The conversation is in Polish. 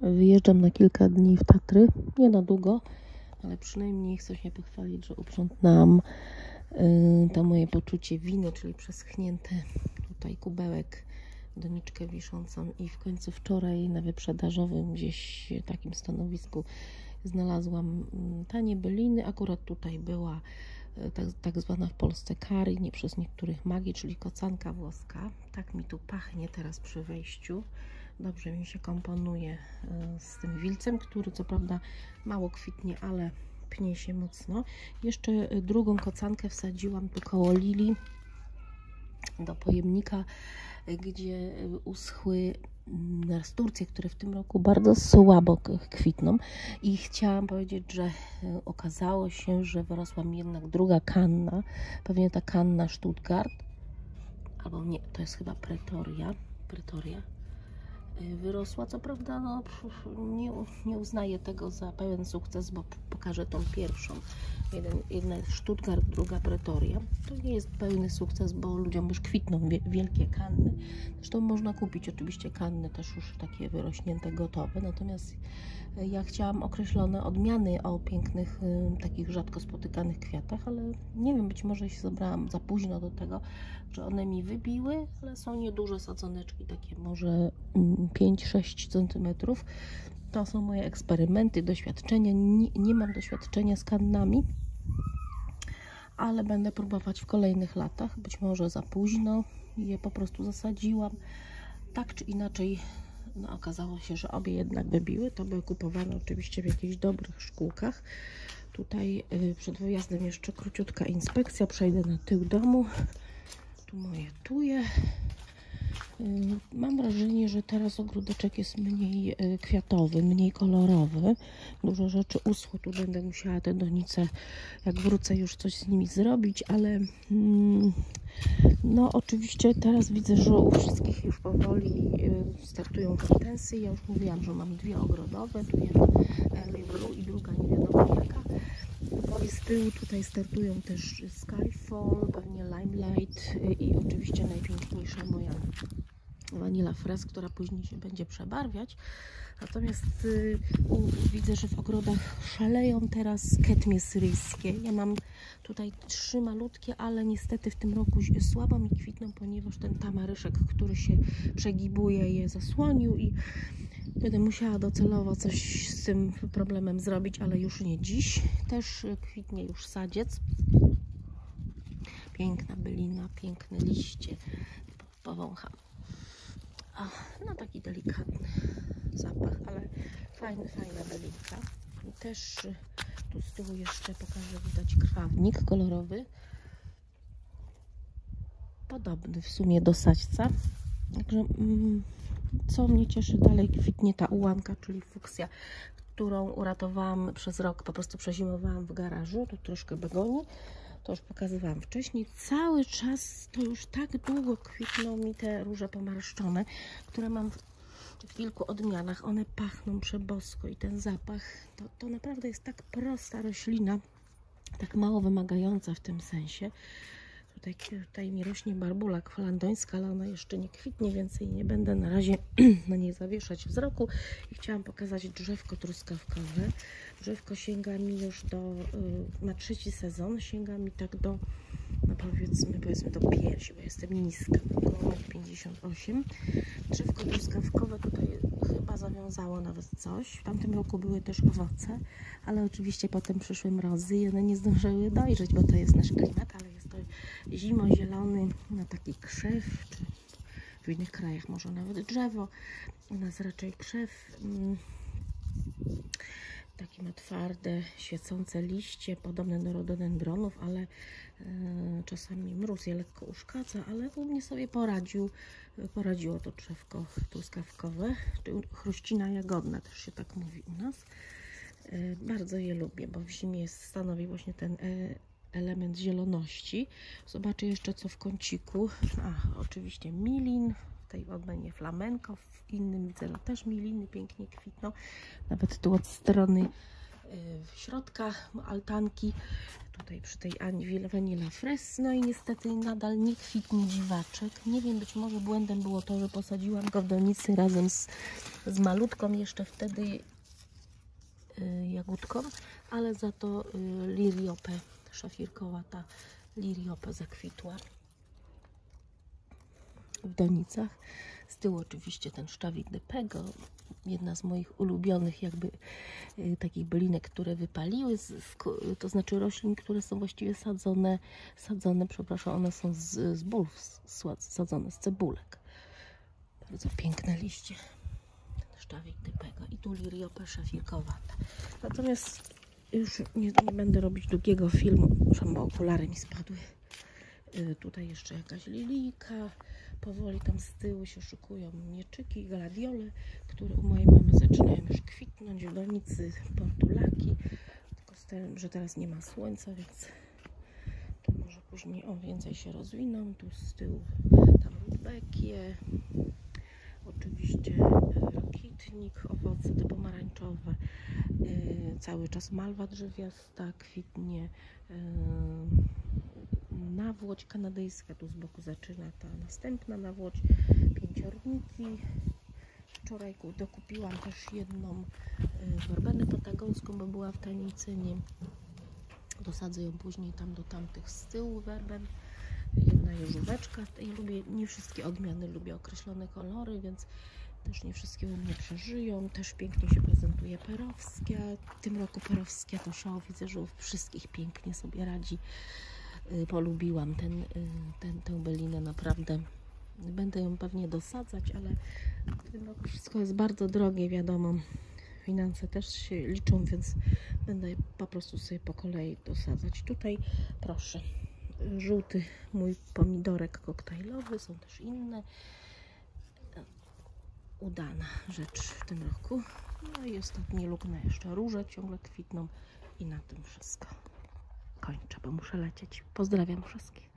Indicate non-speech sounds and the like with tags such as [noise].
Wyjeżdżam na kilka dni w Tatry, nie na długo, ale przynajmniej chcę się pochwalić, że uprzątnęłam yy, to moje poczucie winy, czyli przeschnięty tutaj kubełek, doniczkę wiszącą i w końcu wczoraj na wyprzedażowym gdzieś takim stanowisku znalazłam mm, tanie byliny. Akurat tutaj była e, tak, tak zwana w Polsce curry, nie przez niektórych magii, czyli kocanka włoska. Tak mi tu pachnie teraz przy wejściu. Dobrze mi się komponuje e, z tym wilcem, który co prawda mało kwitnie, ale pnie się mocno. Jeszcze e, drugą kocankę wsadziłam tu koło lili do pojemnika, gdzie uschły nasturcje, które w tym roku bardzo słabo kwitną. I chciałam powiedzieć, że e, okazało się, że wyrosła mi jednak druga kanna, pewnie ta kanna Stuttgart, albo nie, to jest chyba Pretoria, Pretoria, e, wyrosła. Co prawda, no, nie, nie uznaję tego za pełen sukces, bo pokażę tą pierwszą. Jeden, jedna jest Stuttgart, druga Pretoria. To nie jest pełny sukces, bo ludziom już kwitną wielkie kanny. Zresztą można kupić oczywiście kanny też już takie wyrośnięte, gotowe. Natomiast ja chciałam określone odmiany o pięknych, y, takich rzadko spotykanych kwiatach, ale nie wiem, być może się zabrałam za późno do tego, że one mi wybiły, ale są nieduże sadzoneczki, takie może 5-6 mm, cm. To są moje eksperymenty, doświadczenia. Nie, nie mam doświadczenia z kannami, ale będę próbować w kolejnych latach. Być może za późno je po prostu zasadziłam. Tak czy inaczej, no, okazało się, że obie jednak wybiły. To były kupowane oczywiście w jakichś dobrych szkółkach. Tutaj yy, przed wyjazdem jeszcze króciutka inspekcja. Przejdę na tył domu. Tu moje tuje. Mam wrażenie, że teraz ogródeczek jest mniej y, kwiatowy, mniej kolorowy. Dużo rzeczy uschło. Tu będę musiała te donice, jak wrócę, już coś z nimi zrobić, ale mm, no oczywiście teraz widzę, że u wszystkich już powoli y, startują hortensy. Ja już mówiłam, że mam dwie ogrodowe. Tu jedna Blue i druga nie wiadomo jaka. I z tyłu tutaj startują też Skyfall, pewnie Limelight i oczywiście najpiękniejsza moja Vanilla Fresh, która później się będzie przebarwiać. Natomiast y, widzę, że w ogrodach szaleją teraz ketmie syryjskie. Ja mam tutaj trzy malutkie, ale niestety w tym roku słabo mi kwitną, ponieważ ten tamaryszek, który się przegibuje, je zasłonił i będę musiała docelowo coś z tym problemem zrobić, ale już nie dziś. Też kwitnie już sadziec. Piękna bylina, piękne liście. Powącham no taki delikatny zapach, ale fajny, fajna delikka. Też tu z tyłu jeszcze pokażę, widać krwawnik kolorowy. Podobny w sumie do saćca. Także mm, co mnie cieszy dalej kwitnie ta ułanka, czyli fuksja, którą uratowałam przez rok, po prostu przezimowałam w garażu, tu troszkę begonii to już pokazywałam wcześniej, cały czas to już tak długo kwitną mi te róże pomarszczone, które mam w kilku odmianach. One pachną przebosko i ten zapach, to, to naprawdę jest tak prosta roślina, tak mało wymagająca w tym sensie. Tutaj, tutaj mi rośnie barbula kwalandońska, ale ona jeszcze nie kwitnie, więc nie będę na razie [clears throat] na niej zawieszać wzroku. I chciałam pokazać drzewko truskawkowe. Drzewko sięga mi już do, y, na trzeci sezon, sięga mi tak do, no powiedzmy, powiedzmy do piersi, bo jestem niska, około 58. Drzewko truskawkowe tutaj chyba zawiązało nawet coś. W tamtym roku były też owoce, ale oczywiście potem przyszły mrozy i one nie zdążyły dojrzeć, bo to jest nasz klimat, ale zimozielony na taki krzew, czy w innych krajach może nawet drzewo. U nas raczej krzew. Mm, takie ma twarde, świecące liście, podobne do rododendronów, ale e, czasami mróz je lekko uszkadza, ale u mnie sobie poradził, poradziło to drzewko truskawkowe, chruścina jagodna też się tak mówi u nas. E, bardzo je lubię, bo w zimie stanowi właśnie ten e, element zieloności. Zobaczę jeszcze co w kąciku. A, oczywiście milin, tej odmianie flamenko, w innym widzę też miliny pięknie kwitną. Nawet tu od strony w środka altanki, tutaj przy tej Ani- Vanilla Fres. No i niestety nadal nie kwitnie dziwaczek. Nie wiem, być może błędem było to, że posadziłam go w donicy razem z, z malutką jeszcze wtedy y, jagódką, ale za to y, liriopę szafirkowata liriopę zakwitła w donicach. Z tyłu oczywiście ten szczawik de Pego, jedna z moich ulubionych jakby y, takich bylinek, które wypaliły, z, z, to znaczy roślin, które są właściwie sadzone, sadzone, przepraszam, one są z, z bulw, sadzone z cebulek. Bardzo piękne liście. Szczawik de Pego i tu liriopę szafirkowata. Natomiast już nie, nie będę robić długiego filmu, muszę, bo okulary mi spadły. Y, Tutaj jeszcze jakaś lilijka. Powoli tam z tyłu się szykują mieczyki, gladiole, które u mojej mamy zaczynają już kwitnąć. W portulaki. Tylko z tym, że teraz nie ma słońca, więc to może później o więcej się rozwiną. Tu z tyłu tam rudbekie. Oczywiście y, rokitnik, owoce te pomarańczowe. Cały czas malwa drzewiasta kwitnie. nawłoć kanadyjska, tu z boku zaczyna ta następna nawłoć, pięciorniki. Wczoraj ku- dokupiłam też jedną werbenę patagonską, bo była w taniej cenie. Dosadzę ją później tam do tamtych z tyłu werben. Jedna jeżóweczka. Ja lubię, nie wszystkie odmiany lubię określone kolory, więc też nie wszystkie u mnie przeżyją. Też pięknie się prezentuje perowskia. W tym roku perowskia to szał. Widzę, że u wszystkich pięknie sobie radzi y, polubiłam ten, y, ten, tę belinę naprawdę. Będę ją pewnie dosadzać, ale w tym roku wszystko jest bardzo drogie, wiadomo. Finanse też się liczą, więc będę po prostu sobie po kolei dosadzać. Tutaj proszę, y, żółty mój pomidorek koktajlowy, są też inne. Udana rzecz w tym roku. No i ostatnie luknę jeszcze róże ciągle kwitną i na tym wszystko kończę, bo muszę lecieć. Pozdrawiam wszystkich.